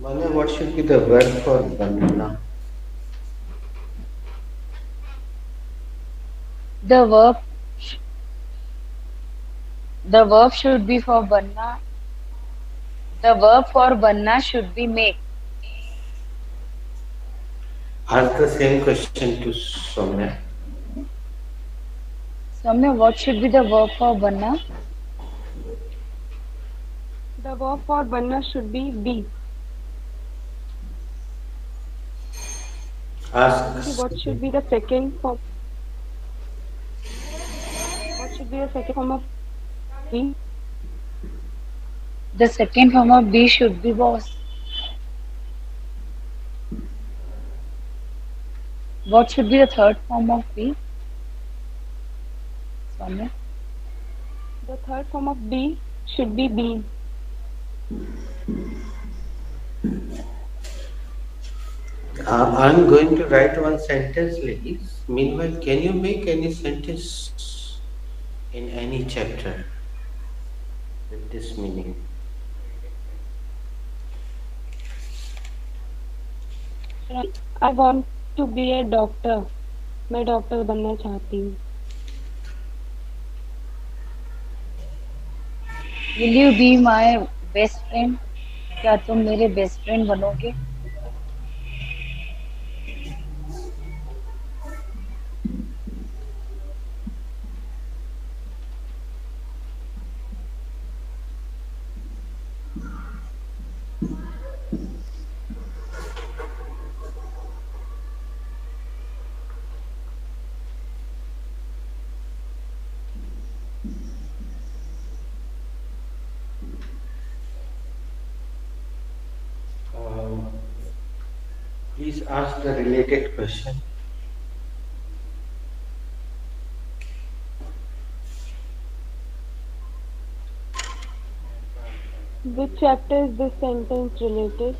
Mane, what should be the verb for banana? The verb the verb should be for banna. The verb for banna should be make. Ask the same question to Soumya. Soumya, what should be the verb for banna? The verb for banna should be be. Ask. What should be the second form? What should be the second form of B? The second form of B should be was. What should be the third form of be? Soumya? The third form of B should be been. Uh, I'm going to write one sentence, ladies. Meanwhile, can you make any sentence in any chapter with this meaning? I want to be a doctor. मैं doctor बनना चाहती हूँ Will you be my best friend? क्या तुम मेरे best friend बनोगे please ask the related question. Which chapter is this sentence related?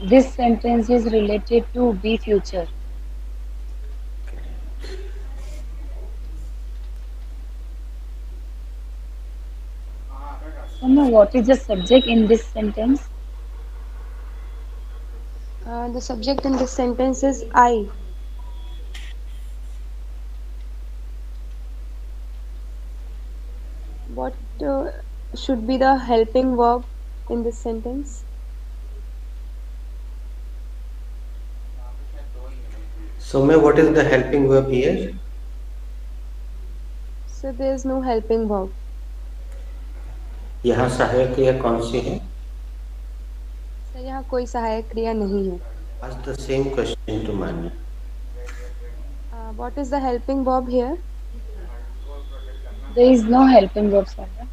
This sentence is related to be future. Soumya, what is the subject in this sentence? Uh, the subject in this sentence is I. What uh, should be the helping verb in this sentence? Soumya, what is the helping verb here? So there is no helping verb. यहाँ सहायक क्रिया कौन सी है sir यहाँ कोई सहायक क्रिया नहीं है the same question to Manya. Uh, what is the helping verb here? There is no helping verb, Soumya.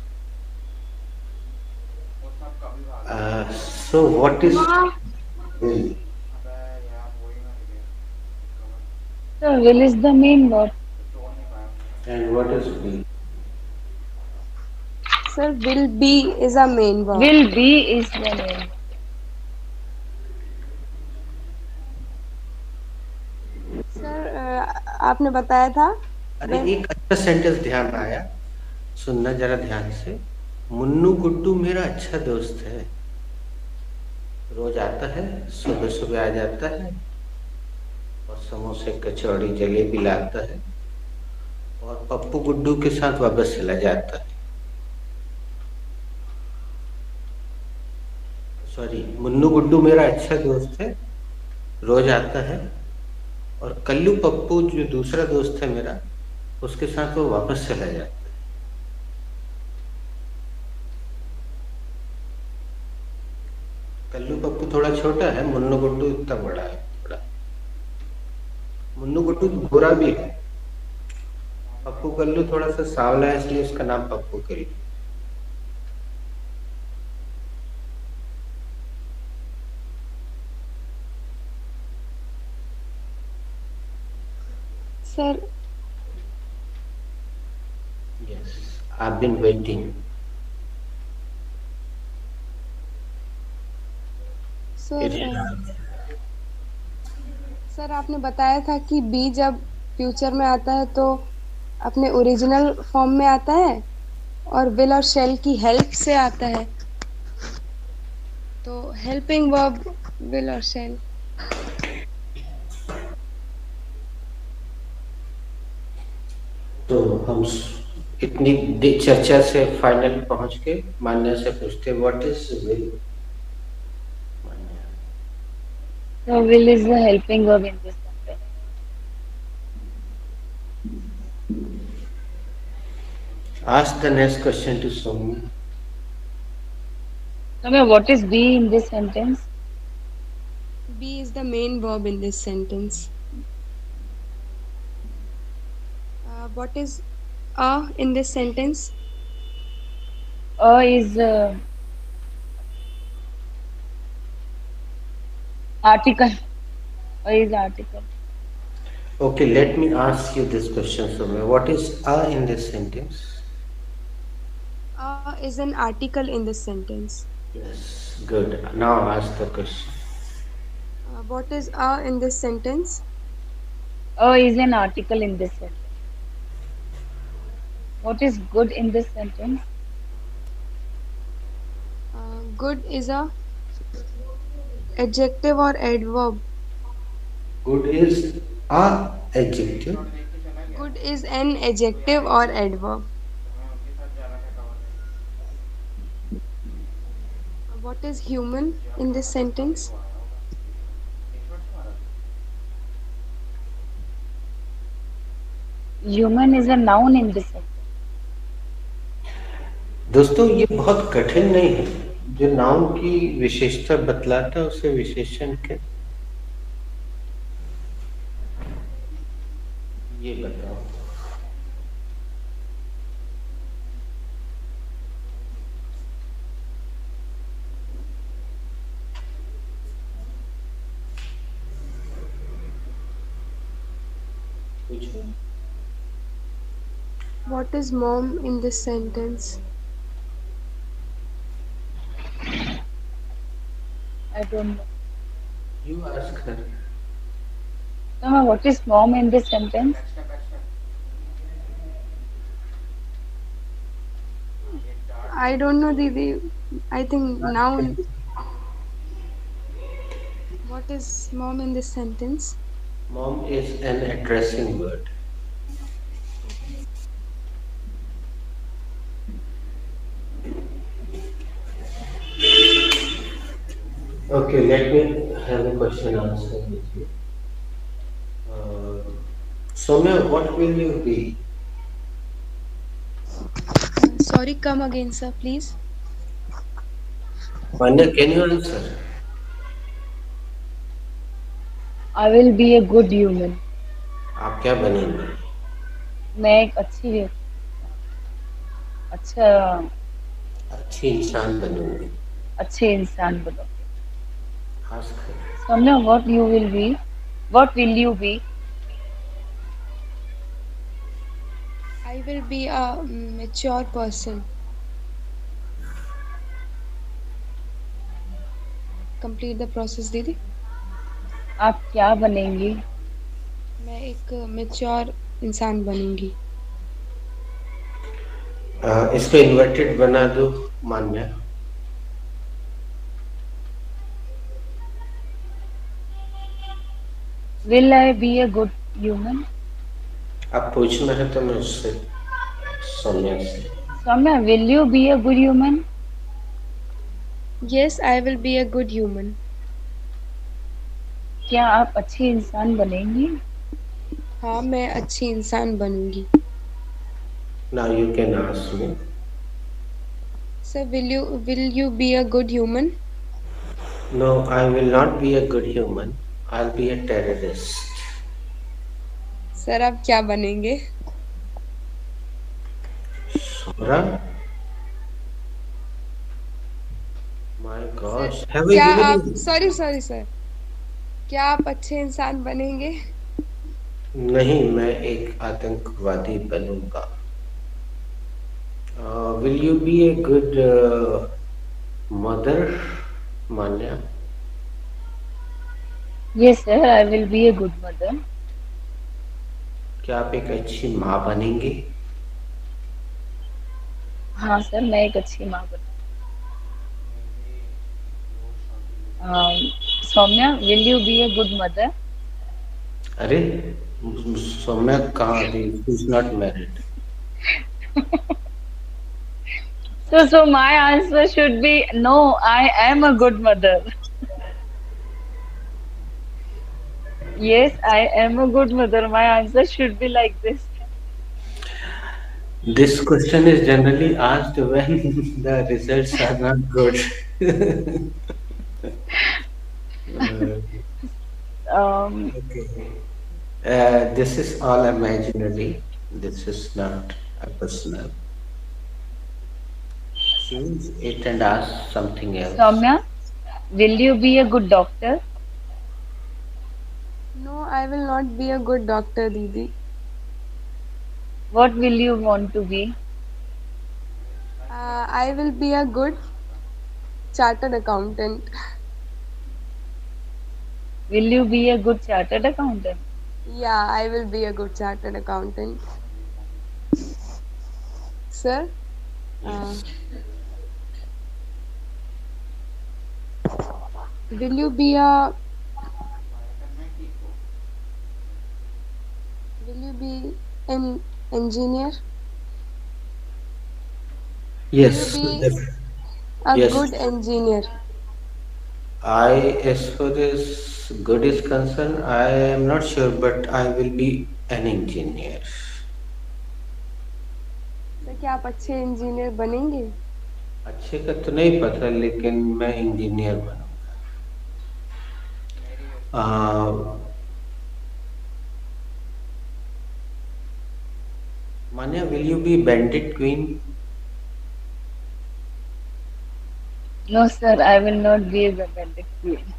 Uh, so what is will? So will is the main verb. and what is will? Sir, will be is a main verb. Will be is the main. Sir अ, आपने बताया था? अरे एक अच्छा sentence ध्यान में आया। सुनना जरा ध्यान से। मुन्नू गुड्डू मेरा अच्छा दोस्त है। रोज आता है सुबह सुबह आ जाता है और समोसे कचौड़ी जलेबी लाता है और पप्पू गुड्डू के साथ वापस चला जाता है। सॉरी, मुन्नू गुड्डू मेरा अच्छा दोस्त है, रोज आता है, और कल्लू पप्पू जो दूसरा दोस्त है मेरा, उसके साथ वो वापस चला जाता है। कल्लू पप्पू थोड़ा छोटा है, मुन्नू गुड्डू इतना बड़ा है, थोड़ा। मुन्नू गुड्डू गोरा भी है। पप्पू कल्लू थोड़ा सा सावला है, इसलिए उसका नाम पप्पू करी। Sir? Yes, I've been waiting. Sir sir आपने बताया था कि बी जब फ्यूचर में आता है तो अपने ओरिजिनल फॉर्म में आता है और विल और शेल की हेल्प से आता है। तो हेल्पिंग वर्ब विल और शेल तो हम इतनी चर्चा से फाइनल पहुँच के मान्या से पूछते what is will will is the helping of in this ask the next question to Somi Somi what is be in this sentence be is the main verb in this sentence uh, what is a in this sentence A is uh, article. A is article. Okay, let me ask you this question, Soumya. What is a in this sentence? a is an article in this sentence Yes, good. Now ask the question. uh, what is a in this sentence A is an article in this sentence. What is good in this sentence? uh, good is a adjective or adverb Good is a adjective. good is an adjective or adverb what is human in this sentence Human is a noun in this sentence. दोस्तों, ये बहुत कठिन नहीं है। जो noun की विशेषता बतलाता है, उसे विशेषण के ये बताओ। what is mom in this sentence? I don't know. You ask her. Soumya, what is mom in this sentence? I don't know, Didi. I think noun. What is mom in this sentence? Mom is an addressing word. Okay, let me have a question answer with you. Uh, Soumya, what will you be? Sorry, come again, sir, please. Manya, can you answer? I will be a good human. आप क्या बनेंगे मैं एक अच्छी अच्छा अच्छी इंसान बनूँगी अच्छे इंसान बनूँगी Ask her. Soumya, what you will be? What will you be? I will be a mature person. Complete the process, दीदी आप क्या बनेंगी मैं एक मेच्योर इंसान बनूँगी Uh, इसको इन्वर्टेड बना दो मान्या Will I be a good human? अब पूछना है तो मैं उससे सौम्या से Soumya, will you be a good human? Yes, I will be a good human. क्या आप अच्छी इंसान बनेंगी हाँ मैं अच्छी इंसान बनूँगी now you can ask me Sir, will you will you be a good human? No I will not be a good human will be a terrorist sir आप क्या बनेंगे? सोरा माय गॉश हैव क्या आप सॉरी सॉरी सर क्या आप अच्छे इंसान बनेंगे? नहीं मैं एक आतंकवादी बनूँगा। Will you be a good mother Manya Yes, sir. I will be a good mother. क्या आप एक अच्छी माँ बनेंगे हाँ सर मैं एक अच्छी माँ बन Soumya will you be a good mother अरे सौम्या कहाँ थी is not married So, so my answer should be no, I am a good mother. Yes, I am a good mother. My answer should be like this. This question is generally asked when the results are not good. Um, okay. Uh, this is all imaginary. This is not a personal. Change it and ask something else. Soumya, will you be a good doctor? No, I will not be a good doctor, Didi. What will you want to be? Uh, I will be a good chartered accountant. Will you be a good chartered accountant? Yeah, I will be a good chartered accountant. Sir? Uh, will you be a be an engineer? Yes. A Yes. good engineer? I, as far as good is concerned, I am not sure, but I will be an engineer. Sir क्या आप अच्छे engineer बनेंगे अच्छे का तो नहीं पता लेकिन मैं engineer बनूँगा Manya will you be bandit queen No, sir, I will not be a bandit queen.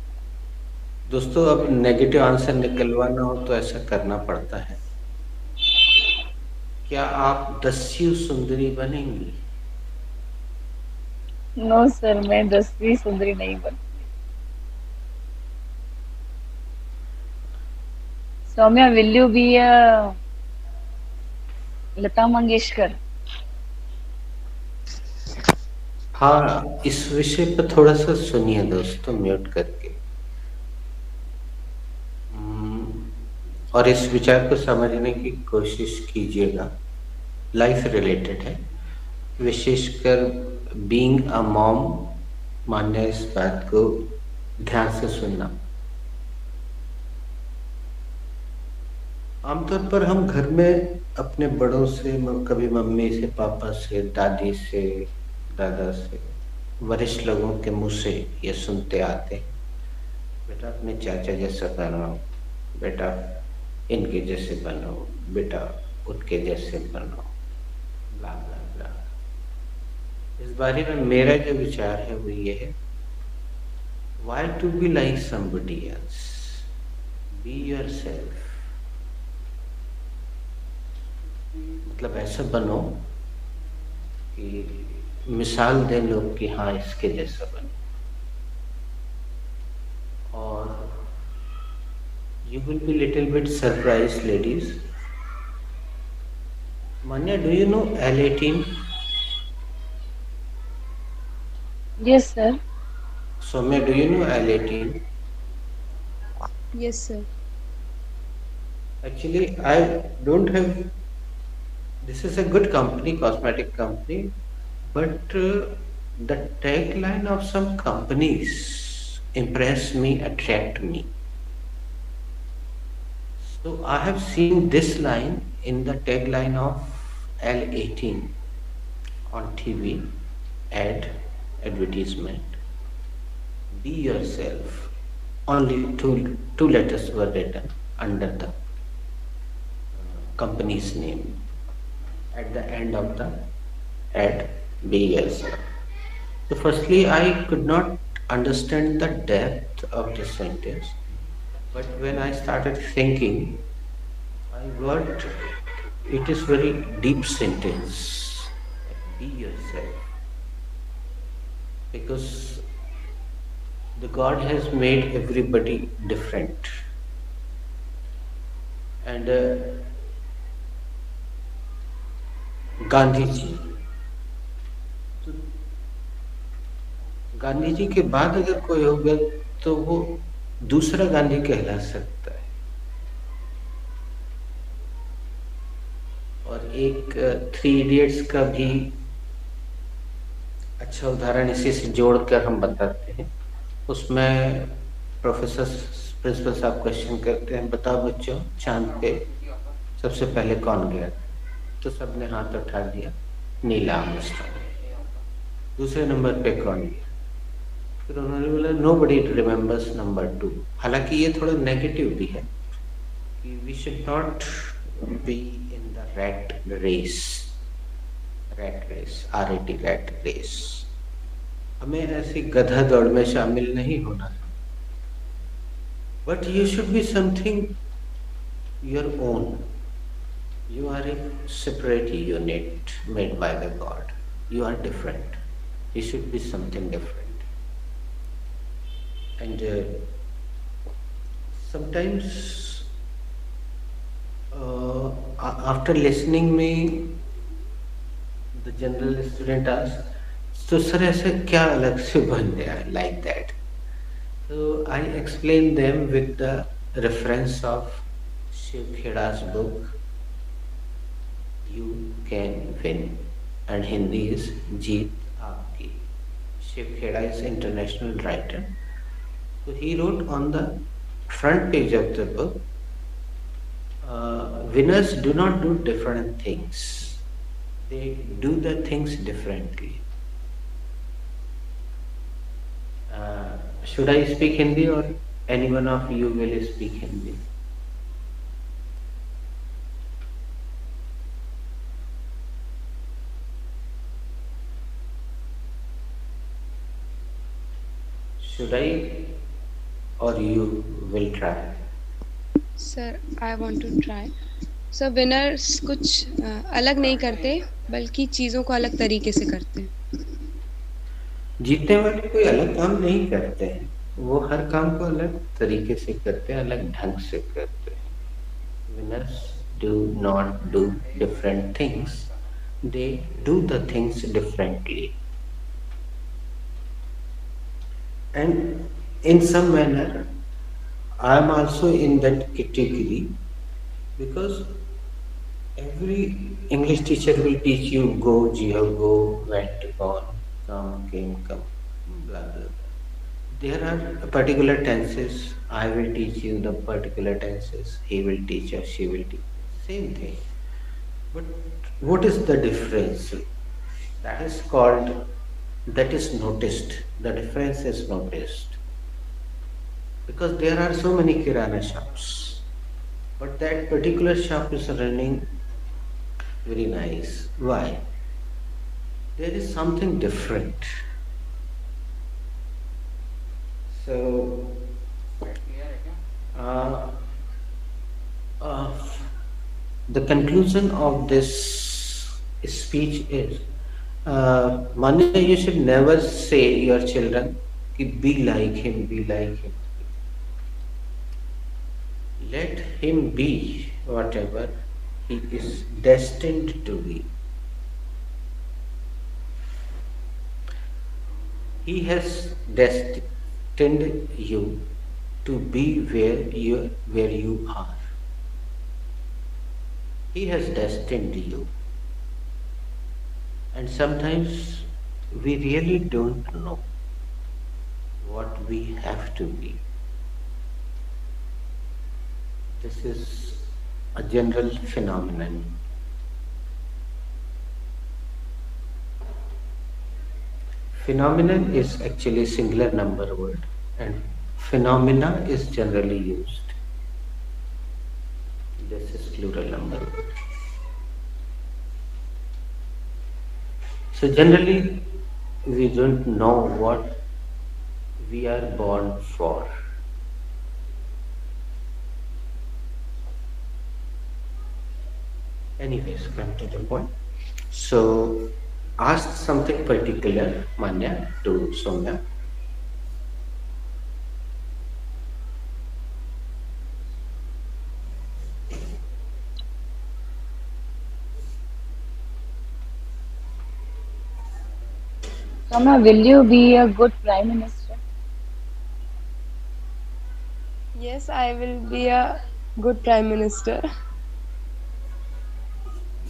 दोस्तों अब नेगेटिव आंसर निकलवाना हो तो ऐसा करना पड़ता है। क्या आप दस्यु सुंदरी बनेंगी? नो सर मैं दसवीं सुंदरी नहीं बन Saumya will you be a लता मंगेशकर। हाँ इस विषय पर थोड़ा सा सुनिए दोस्तों म्यूट करके। हम्म, और इस विचार को समझने की कोशिश कीजिएगा। लाइफ रिलेटेड है। विशेषकर बीइंग अ मॉम मान्य इस बात को ध्यान से सुनना। आमतौर पर हम घर में अपने बड़ों से कभी मम्मी से, पापा से, दादी से, दादा से, वरिष्ठ लोगों के मुँह से ये सुनते आते बेटा अपने चाचा जैसा बनो बेटा इनके जैसे बनो बेटा उनके जैसे बनो ब्ला ब्ला ब्ला इस बारे में मेरा जो विचार है वो ये है why to be like somebody else? Be yourself. मतलब ऐसा बनो कि मिसाल दे लोग कि हाँ इसके जैसा बनो और you will be little bit surprise ladies Manya do you know L eighteen yes sir Soumya do you know L eighteen Yes, sir. Actually, I don't have. This is a good company, cosmetic company, but uh, the tagline of some companies impress me, attract me. So I have seen this line in the tagline of L18 on TV ad advertisement. Be yourself. Only two two letters were written under the company's name at the end of the ad be yourself. So firstly I could not understand the depth of the sentence but when I started thinking I got it is very deep sentence be yourself because the God has made everybody different and uh, Gandhi ji Gandhi ji के बाद अगर कोई होगा तो वो दूसरा गांधी कहला सकता है। और एक थ्री इडियट्स का भी अच्छा उदाहरण इसी से जोड़कर हम बताते हैं। उसमें प्रोफेसर प्रिंसिपल साहब क्वेश्चन करते हैं। बताओ बच्चों, चाँद पे सबसे पहले कौन गया तो सबने हाथ उठा दिया नीला आर्मस्ट्रॉन्ग दूसरे नंबर पे कौन गया? फिर उन्होंने बोला nobody remembers number two हालाँकि ये थोड़ा नेगेटिव भी है कि we should not be in the rat race rat race R A T rat race हमें ऐसी गधा दौड़ में शामिल नहीं होना है but you should be something your own you are a separate unit made by the god you are different you should be something different and uh, sometimes uh, after listening me the general student asks तो sir ऐसे क्या अलग से बन गया like that तो I explain them with the reference of Shiv खेड़ा's book you can win. And Hindi is Jeet Aapki. Shiv Kheda is international writer. So he wrote on the front page of the book, uh, winners do not do different things. They do the things differently. Uh, should I speak Hindi or anyone of you will speak Hindi? Or you will try? Sir I want to try sir winners कुछ अलग नहीं करते बल्कि चीज़ों को अलग तरीके से करते हैं। जीतने वाले कोई अलग काम नहीं करते हैं। वो हर काम को अलग तरीके से करते हैं अलग ढंग से करते हैं। Winners do not do different things they do the things differently and in some manner i am also in that category because every english teacher will teach you go geo go went gone come came come blah blah blah. There are particular tenses i will teach you the particular tenses he will teach or she will teach same thing. But what is the difference? That is called that is noticed. The difference is noticed because there are so many kirana shops. But that particular shop is running very nice. Why? There is something different. So uh, uh, the conclusion of this speech is uh, you should never say your children, be like him, be like him. Let him be whatever he is destined to be. He has destined you to be where you where you are. He has destined you. And sometimes we really don't know what we have to be. This is a general phenomenon. Phenomenon is actually singular number word and phenomena is generally used. This is plural number word. So generally, we don't know what we are born for. Anyways, come to the point. So, ask something particular, Manya, to Soumya. Soumya, will you be a good prime minister? Yes, I will be a good prime minister.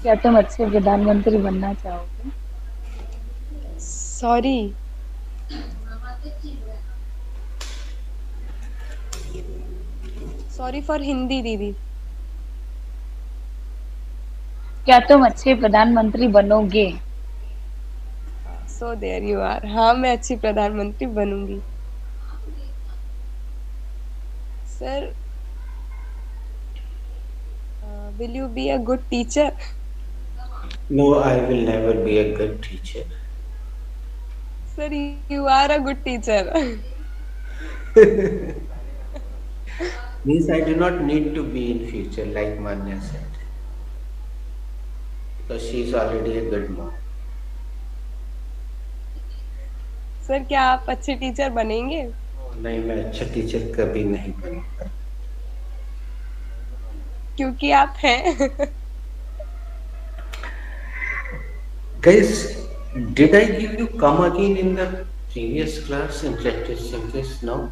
क्या तुम अच्छे प्रधानमंत्री बनना चाहोगे? Sorry. Sorry for Hindi, दीदी. क्या तुम अच्छे प्रधानमंत्री बनोगे? सो देयर यू आर हाँ मैं अच्छी प्रधानमंत्री बनूँगी. Sir will you be a good teacher No, I will never be a good teacher. Sir you are a good teacher Means I do not need to be in future, like Manya said. Because she is already a good mom. Sir क्या आप अच्छे teacher बनेंगे नहीं मैं अच्छा teacher कभी नहीं बनूँगा क्योंकि आप हैं Guys, did I give you come again in the previous class interactive synthesis? No.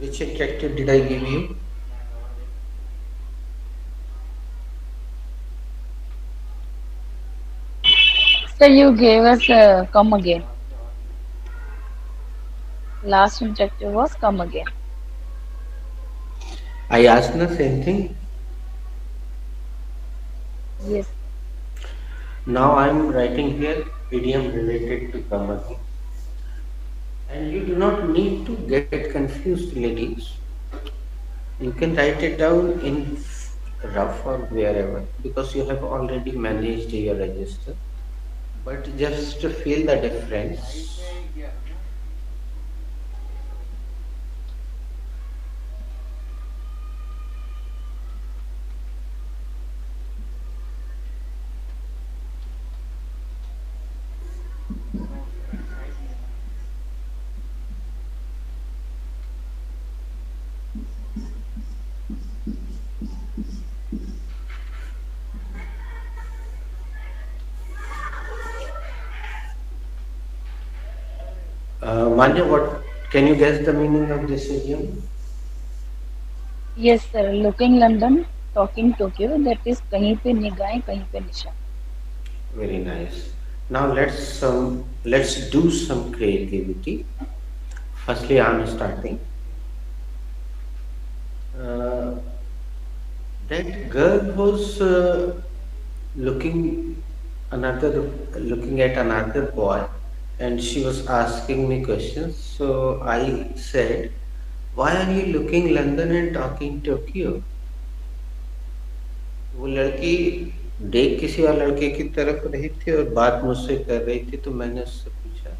Which interactive did I give you? So you gave us uh, come again. Last objective was come again. I asked the same thing. Yes. Now I am writing here idiom related to come. And you do not need to get confused, ladies. You can write it down in rough or wherever because you have already managed your register. But just to feel the difference. Lavanya, what can you guess the meaning of this idiom? Yes, sir. Looking London, talking Tokyo. That is kahin pe nigahe, kahin pe nisha. Very nice. Now let's um, let's do some creativity. Firstly, I'm starting. Uh, that girl was uh, looking another looking at another boy and she was asking me questions. So I said, "Why are you looking London and talking Tokyo?" वो लड़की देख किसी और लड़के की तरफ़ रही थी और बात मुझसे कर रही थी तो मैंने उससे पूछा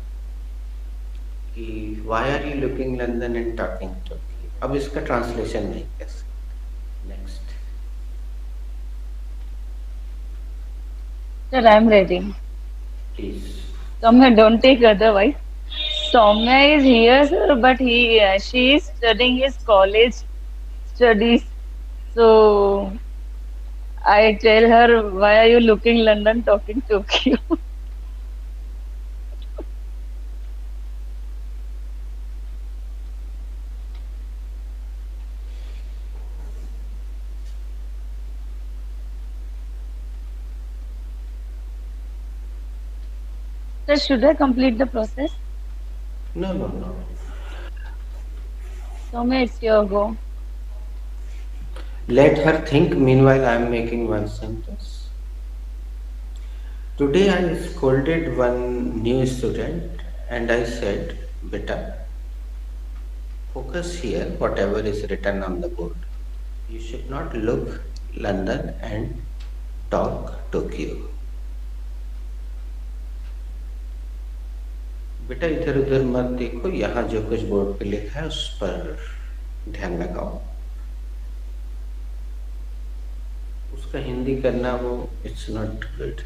कि why are you looking London and talking Tokyo अब इसका ट्रांसलेशन नहीं कर सकते next Sir, I am ready. Please Soumya, don't take otherwise. Soumya is here, sir, but he uh, she is studying his college studies. So I tell her, why are you looking London, talking Tokyo? Sir, should I complete the process? No, no, no. So, may it's your go. Let her think. Meanwhile, I am making one sentence. Today I scolded one new student and I said, Beta, focus here, whatever is written on the board. You should not look London and talk Tokyo. बेटा, इधर उधर मत देखो, यहाँ जो कुछ board पे लिखा है, उस पर ध्यान लगाओ उसका हिंदी करना वो इट्स नॉट गुड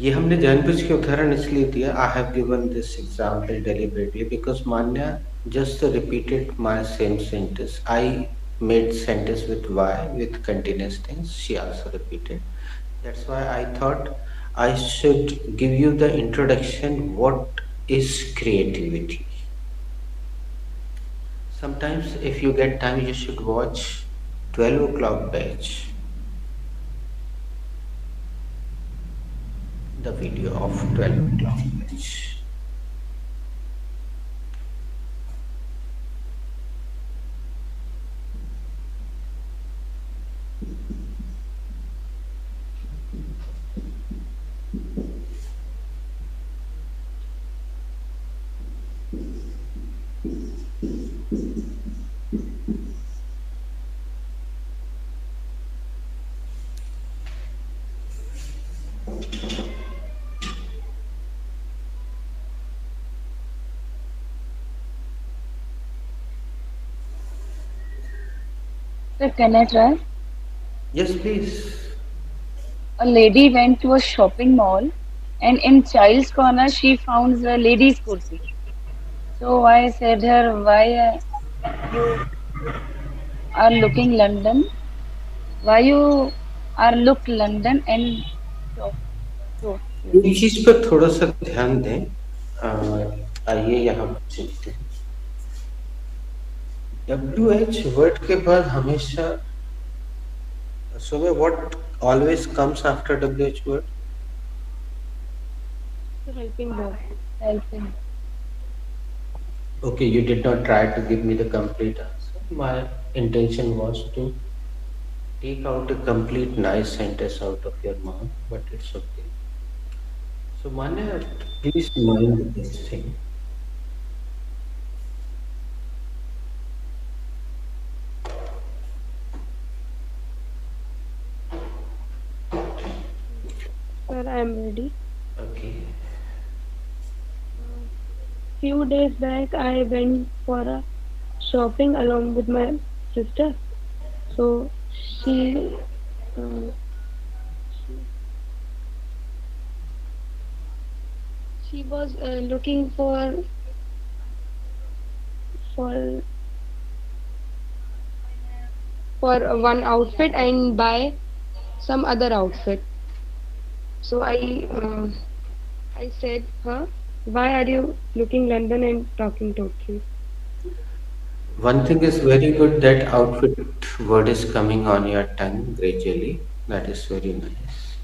ये हमने जानबूझ के उदाहरण इसलिए दिया I have given this example deliberately because Manya just repeated my same sentence i made sentence with Y with continuous tense. She also repeated. That's why I thought I should give you the introduction. What is creativity? Sometimes, if you get time, you should watch 12 o'clock batch. The video of 12 o'clock batch. So can I try? Yes, please. A lady went to a shopping mall and in child's corner she found the ladies kursi. So I said her, why uh, you are looking London? Why you are look London and talk to एक चीज पर थोड़ा सा ध्यान दें अ, आइए यहाँ पर चलते हैं डब्ल्यू एच वर्ड के बाद हमेशा सो में what always comes after W H word helping verb. helping. Okay, you did not try to give me the complete answer. My intention was to take out a complete nice sentence out of your mouth, but it's okay. So, Manya, please mind this thing. Sir, I am ready. Okay. Few days back, I went for a shopping along with my sister. So she, uh, she was uh, looking for for for one outfit and buy some other outfit. So I um, I said her, why are you looking London and talking Tokyo? One thing is very good that outfit word is coming on your tongue gradually. That is very nice.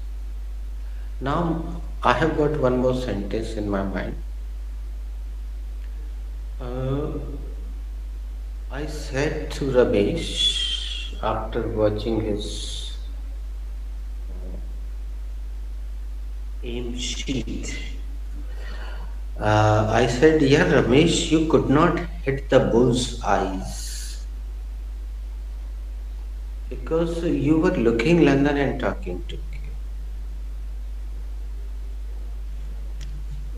Now, I have got one more sentence in my mind. Uh, I said to Ramesh after watching his aim sheet, uh, I said, Yeah, Ramesh, you could not hit the bull's eyes because you were looking London and talking to you.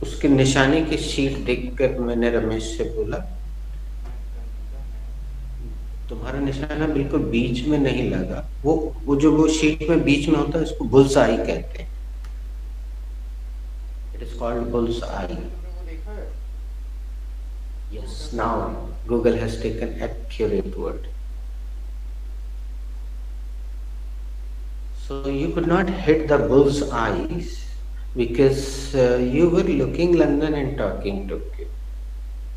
उसके निशाने की sheet देखकर मैंने रमेश से बोला तुम्हारा निशाना बिल्कुल बीच में नहीं लगा वो वो जो वो शीट में बीच में होता है उसको बुल्स आई कहते हैं it is called bull's eye Yes, now Google has taken accurate word. So you could not hit the bull's eyes because uh, you were looking London and talking Tokyo.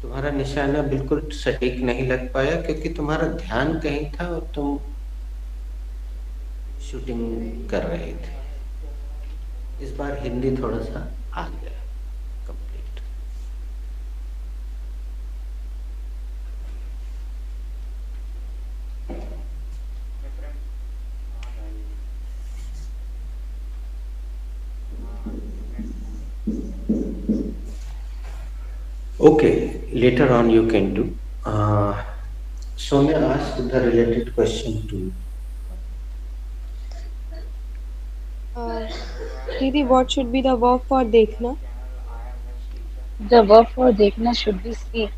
तुम्हारा निशाना बिल्कुल सटीक नहीं लग पाया क्योंकि तुम्हारा ध्यान कहीं था और तुम शूटिंग कर रहे थे इस बार हिंदी थोड़ा सा anger complete. Okay, later on you can do. Uh, Sonia asked the related question to Didi, what should be the verb for dekhna? The verb for dekhna should be see.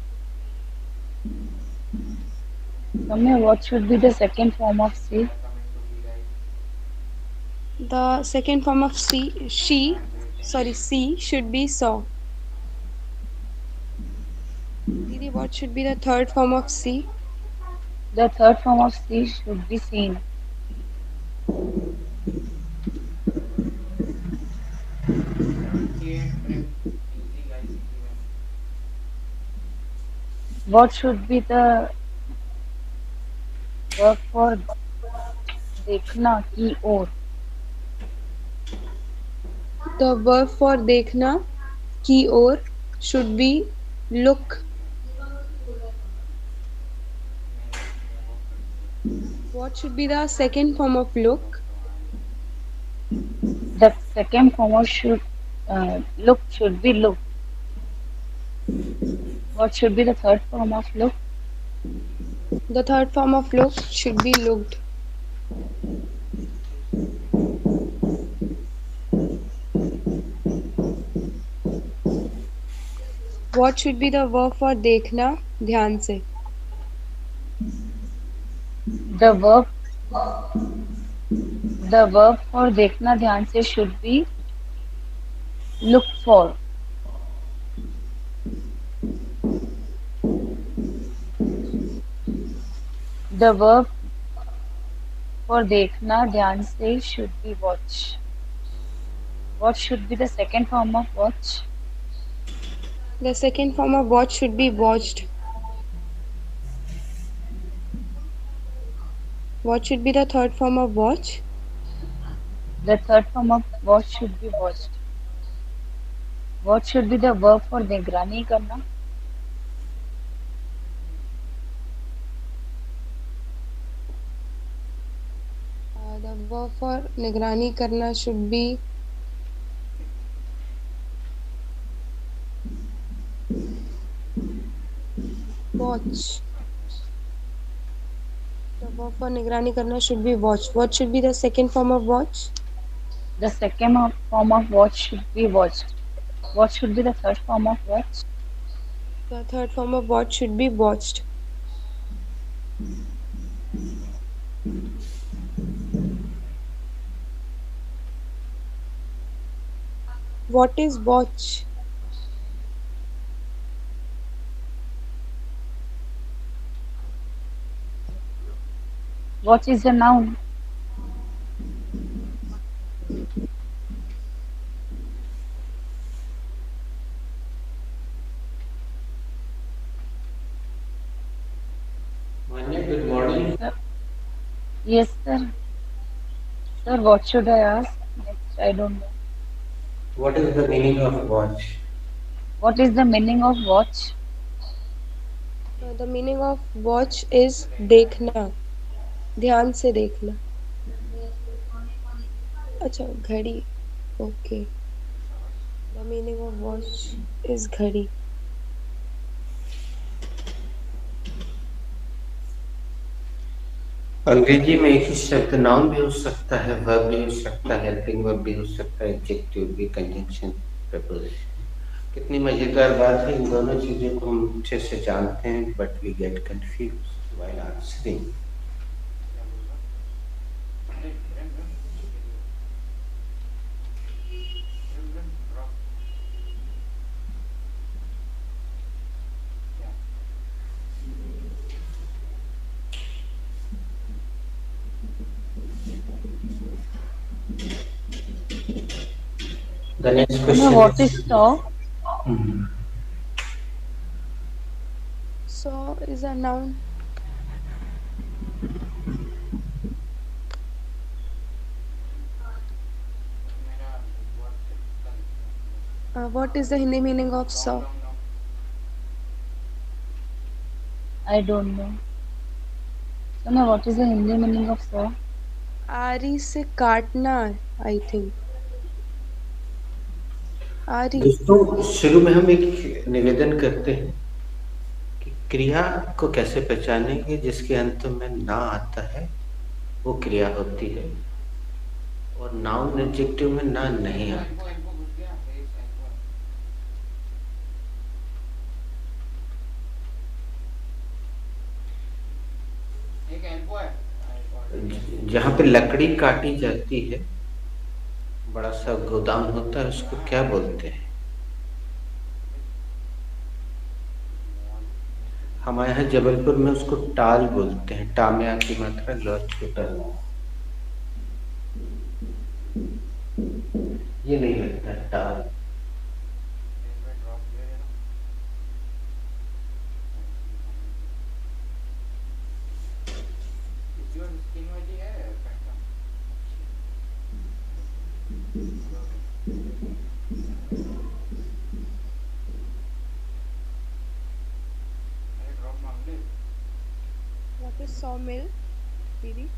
Samya, what should be the second form of see? The second form of see, she, sorry, see should be saw. Didi, what should be the third form of see? The third form of see should be seen. What should be the verb for देखना की ओर The verb for देखना की ओर should be look. What should be the second form of look? The second form of should uh, look should be look. What should be the third form of look? The third form of look should be looked. What should be the verb for देखना ध्यान से The verb the verb for देखना ध्यान से should be look for. The verb for dekhna, dhyan se should be watch. What should be the second form of watch? The second form of watch should be watched. What should be the third form of watch? The third form of watch should be watched. What should be the verb for nigrani karna? The verb for निगरानी करना should be watch. The verb for निगरानी करना should be watch. What should be the second form of watch? The second of- form of watch should be watched. What should be the third form of watch? The third form of watch should be watched. What is watch? Watch is a noun. Manya, good morning. Yes, sir. Sir, what should I ask? Next, I don't know. What is the meaning of watch? What is the meaning of watch? Uh, the meaning of watch is देखना ध्यान से देखना अच्छा घड़ी okay the meaning of watch is ghadi अंग्रेज़ी में एक ही शब्द नाम भी हो सकता है वर्ब भी हो सकता है हेल्पिंग वर्ब भी हो सकता है एडजेक्टिव भी कंजंक्शन प्रपोजिशन कितनी मज़ेदार बात है, इन दोनों चीज़ों को हम अच्छे से जानते हैं but we get confuse while answering The next hmm. question. What is so? Mm -hmm. So is a noun. Uh, what is the Hindi meaning of so? I don't know. So now what is the Hindi meaning of so? Ari se kaatna, I think. दोस्तों, शुरू में हम एक निवेदन करते हैं कि क्रिया को कैसे पहचानेंगे, जिसके अंत में ना आता है, वो क्रिया होती है, और नाउन एडजेक्टिव में ना नहीं आता। जहाँ पे लकड़ी काटी जाती है बड़ा सा गोदाम होता है, उसको क्या बोलते हैं? हमारे यहाँ जबलपुर में, उसको टाल बोलते हैं। टाम्या की मात्रा लो छोटा ये नहीं लगता टाल। What is sawmill, Didi?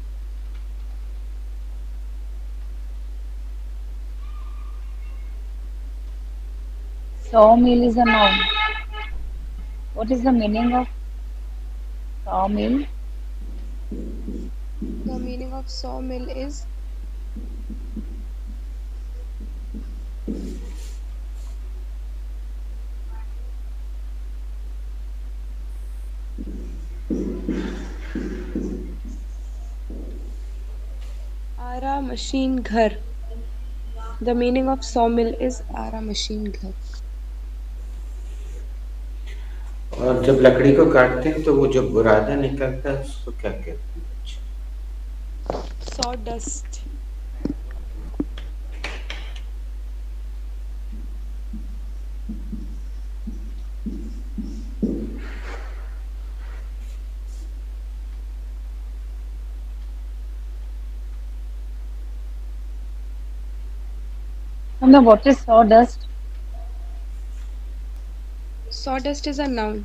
Sawmill is a noun. What is the meaning of sawmill? The meaning of sawmill is machine घर The meaning of sawmill is आरा मशीन घर और जब लकड़ी को काटते हैं तो वो जो बुरादा निकलता है उसको क्या कहते हैं What is sawdust? Sawdust is a noun.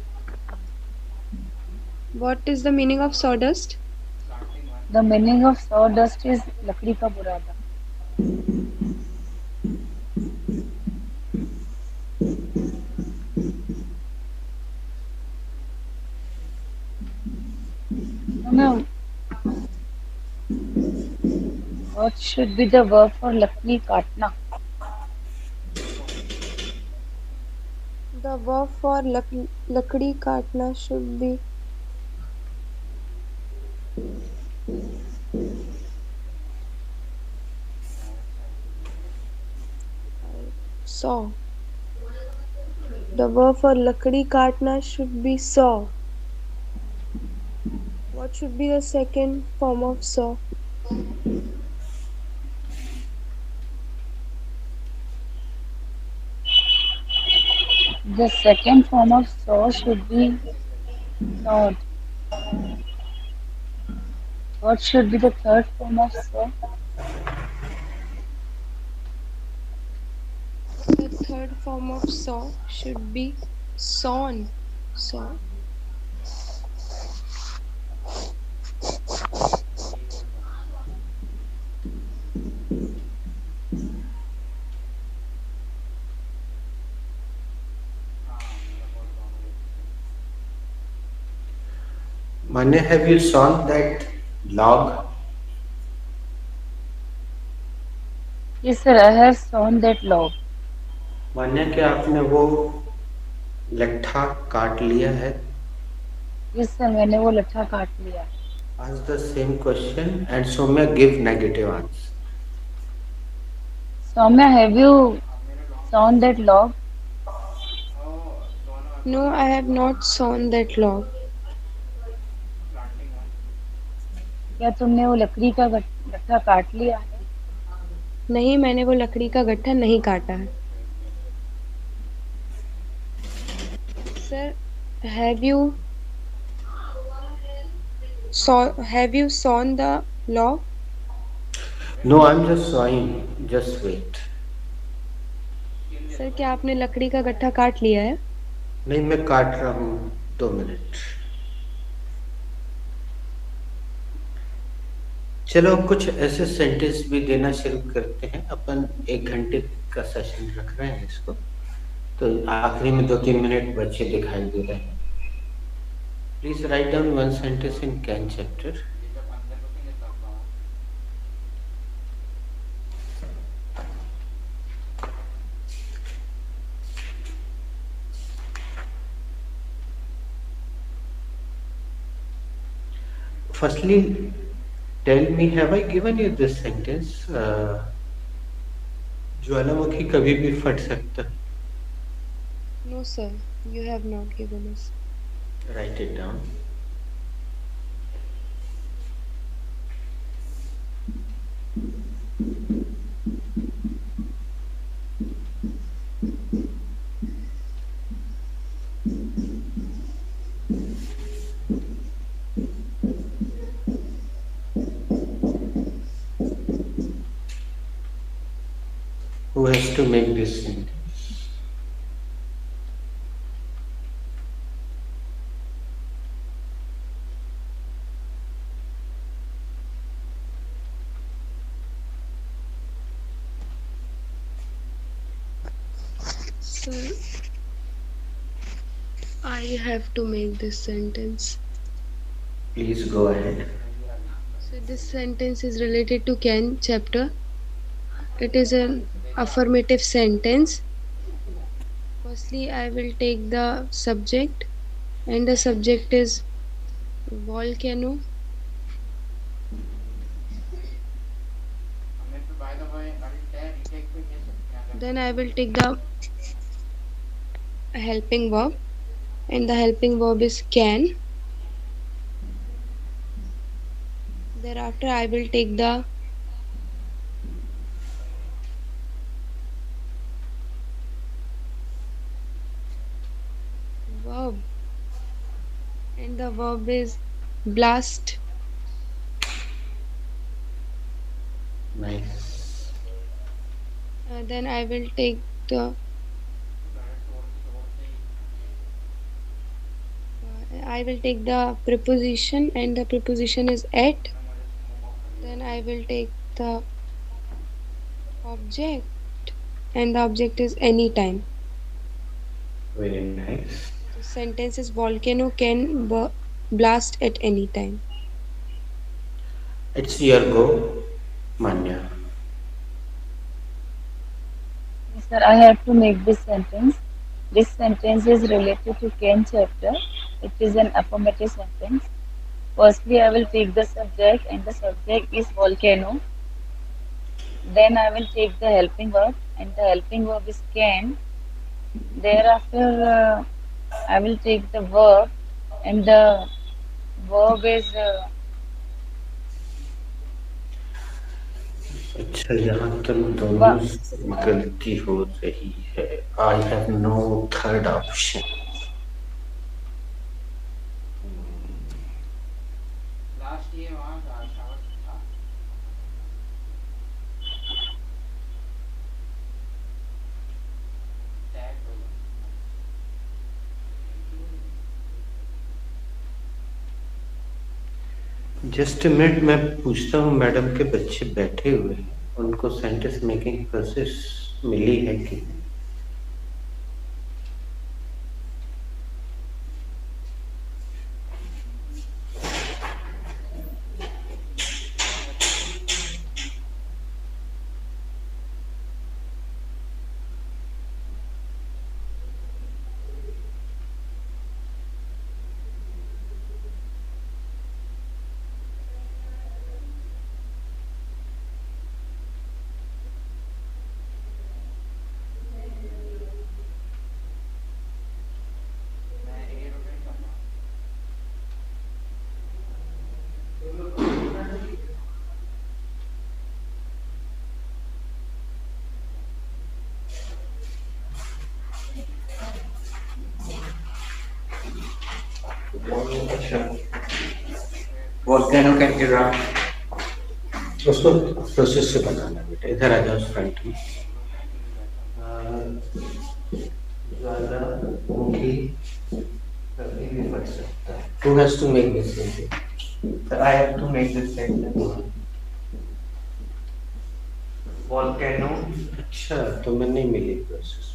What is the meaning of sawdust? The meaning of sawdust is lakdi ka burada. No. What should be the verb for lakdi katna? The verb for लकड़ी काटना should be saw. The verb for लकड़ी काटना should be saw. What should be the second form of saw? The second form of saw should be sawed. What should be the third form of saw? The third form of saw should be sawn. Saw. Manya have you sawn that log Yes, sir. I have sawn that log. मान्य क्या आपने वो लट्ठा काट लिया है Yes, sir. मैंने वो लट्ठा काट लिया. Ask the same question and Soumya give negative answer. Soumya, have you sawn that log? No, I have not sawn that log. क्या तुमने वो लकड़ी का गट- लट्ठा काट लिया है? नहीं मैंने वो लकड़ी का गट्ठा नहीं काटा है sir have you have you sawn the log No, I'm just sawing. Just wait. Sir क्या आपने लकड़ी का गट्ठा काट लिया है नहीं मैं काट रहा हूँ दो मिनट चलो कुछ ऐसे सेंटेंस भी देना शुरू करते हैं। अपन एक घंटे का सेशन रख रहे हैं इसको। तो आखिरी में दो तीन मिनट बच्चे दिखाई दे रहे हैं। Please write down one sentence in Ken chapter Firstly, tell me, have I given you this sentence? Uh, ज्वालामुखी कभी भी फट सकता no sir you have not given us Write it down. Who has to make this sentence? Sir, I have to make this sentence. Please go ahead. So this sentence is related to Ken chapter. It is an affirmative sentence. Firstly, I will take the subject, and the subject is volcano. Then I will take the helping verb, and the helping verb is can. Thereafter, I will take the verb, and the verb is blast. Nice. Uh, then I will take the uh, I will take the preposition and the preposition is at then I will take the object and the object is anytime Very nice. the sentence is volcano can blast at any time It's your go, Manya. Sir, I have to make this sentence. This sentence is related to Ken chapter. It is an affirmative sentence. Firstly, I will take the subject, and the subject is volcano. Then I will take the helping verb, and the helping verb is can. Thereafter, uh, I will take the verb, and the verb is uh, अच्छा यहाँ तक दोनों गलती हो रही है I have no third option last ये वहाँ था शावर था टैग होगा जस्ट मिनट मैं पूछता हूँ, मैडम के बच्चे बैठे हुए हैं। उनको सेंटेंस मेकिंग प्रोसेस मिली है कि Volcano can erupt. उसको प्रोसेस से बनाना बेटा इधर आ जाओ फ्रंट में। कभी भी फट सकता है who has to make this sentence sentence. अच्छा तो मैं नहीं मिली प्रोसेस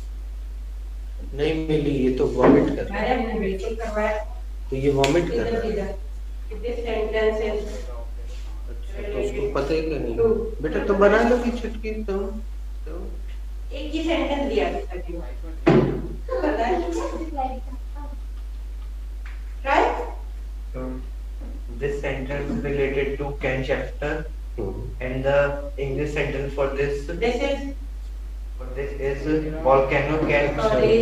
नहीं मिली ये तो वॉमिट कर रहा है। मैडम बिल्कुल करवाया। तो ये वॉमिट कर रहा इधर है सेंटेंस इज़ अच्छा तो उसको पता ही नहीं बेटा तो बना लो कि छुटकी तुम एक ही सेंटेंस दिया था सभी try So this sentence is related to Ken chapter hmm, and the English sentence for this this is this is volcano can Sorry.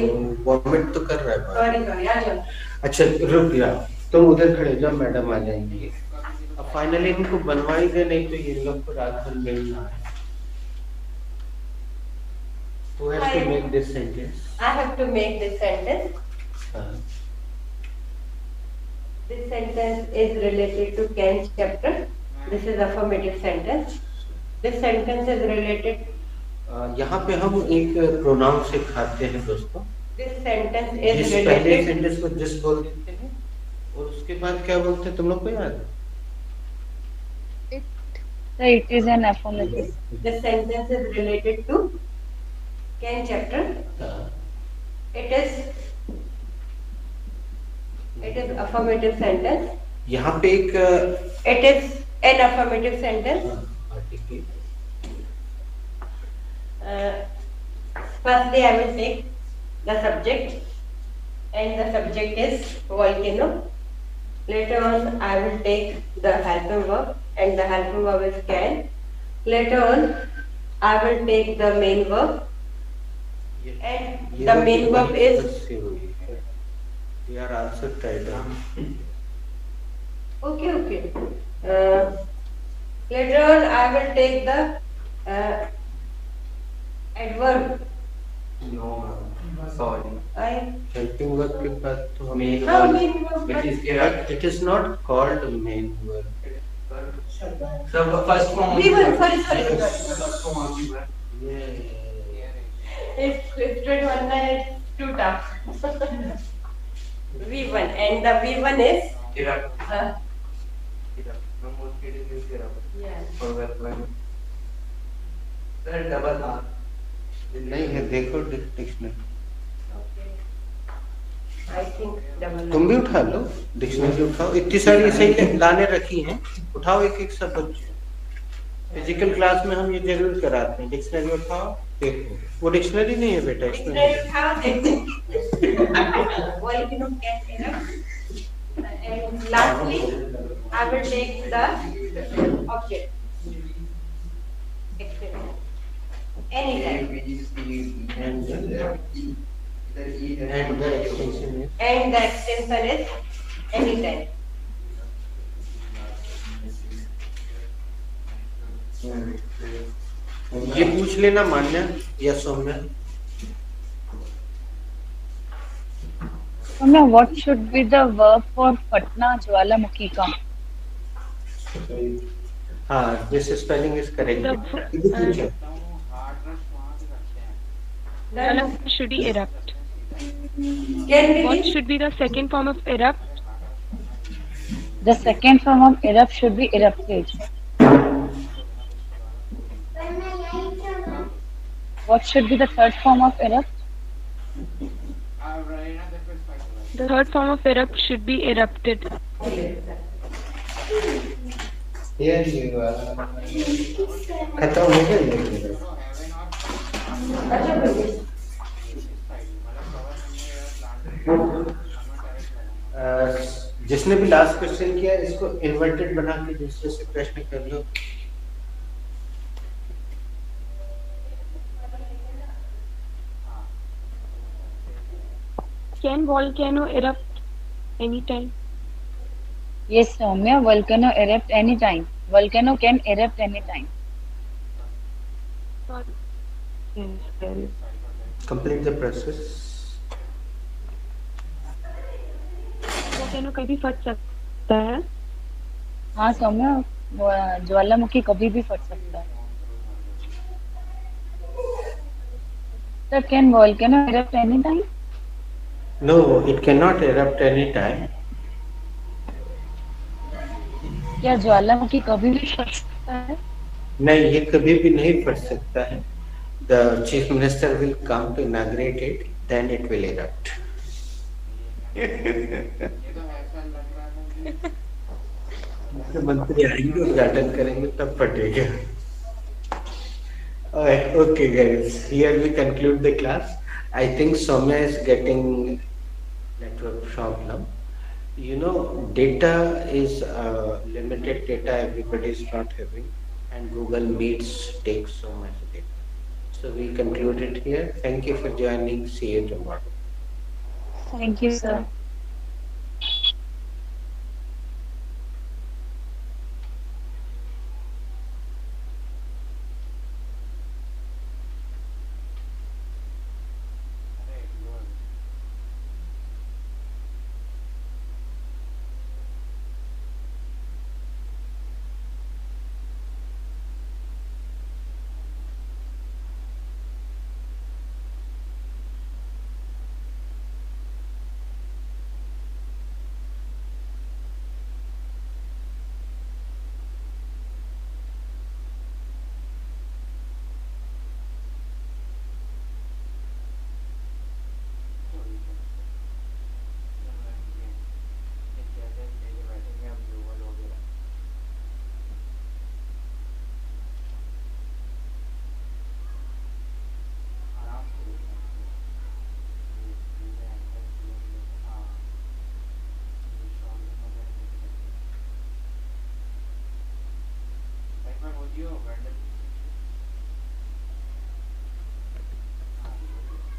Vomit तो कर रहा है अच्छा रुक जा तुम उधर खड़े हो जाओ मैडम आ जाएँगी अब फाइनली इनको बनवा ही दे नहीं तो ये लोग को रात भर मिल ना है Who has to make this sentence? I have to make this sentence. हाँ, This sentence is related to Ken chapter. This is affirmative sentence. This sentence is related. अ, यहाँ पे हम एक प्रोनाउन सिखाते हैं दोस्तों जिस पहले सेंटेंस को जिस बोल देते हैं और उसके बाद क्या बोलते हैं तुम लोग को याद है So it is an affirmative. This sentence is related to Ken chapter. हाँ, It is. It is affirmative sentence. यहाँ पे एक It is an affirmative sentence. हाँ, article, Uh, firstly, I will take the subject and the subject is volcano. Later on, I will take the helping verb and the helping verb is can. Later on, I will take the main verb and the main verb is. Okay, okay. Uh, later on, I will take the uh, adverb no ma'am sorry I helping verb के बाद तो main verb which is correct it is not called main verb सब first form रीवन sorry sorry first form आती है ये if if trade one night two tough V1 and the V1 is? Iraq. Huh? Iraq. No more kidding is Iraq. Yeah. For that one. Then double R. नहीं है देखो dictionary. तुम भी उठा लो dictionary उठाओ। इतनी सारी सही लाने रखी हैं उठाओ एक एक सब फ़िज़िकल क्लास में हम ये ज़रूर कराते हैं। डिक्शनरी उठाओ देखो। वो डिक्शनरी नहीं है बेटा इसमें. And lastly, I will take the object. anything. ये पूछ लेना मान्य या Soumya what should be the verb for Patna ज्वालामुखी का हाँ जैसे spelling is correct Should he erupt. Can what should be the second form of erupt? The second form of erupt should be erupted. What should be the third form of erupt? The third form of erupt should be erupted. Here you are. जिसने भी last question किया इसको inverted बना के दूसरे से प्रश्न कर लो Can volcano erupt anytime? Yes, Soumya, volcano erupt anytime. Volcano can erupt anytime. Yes, well, complete the process volcano कभी फट सकता है? हाँ सौम्या ज्वालामुखी कभी भी फट सकता है। So can volcano erupt anytime? No it can not erupt any time क्या ज्वालामुखी कभी भी फट सकता है? नहीं ये कभी भी नहीं फट सकता है। the chief minister will come to inaugurate it then it will erupt ये तो ऐसा लग रहा था कि मुख्यमंत्री आएंगे उद्घाटन करेंगे तब फटेगा okay guys here we conclude the class i think soumya is getting network problem you know data is uh, limited data everybody is not having and google meets takes so much data So we conclude it here. Thank you for joining. See you tomorrow. Thank you, sir.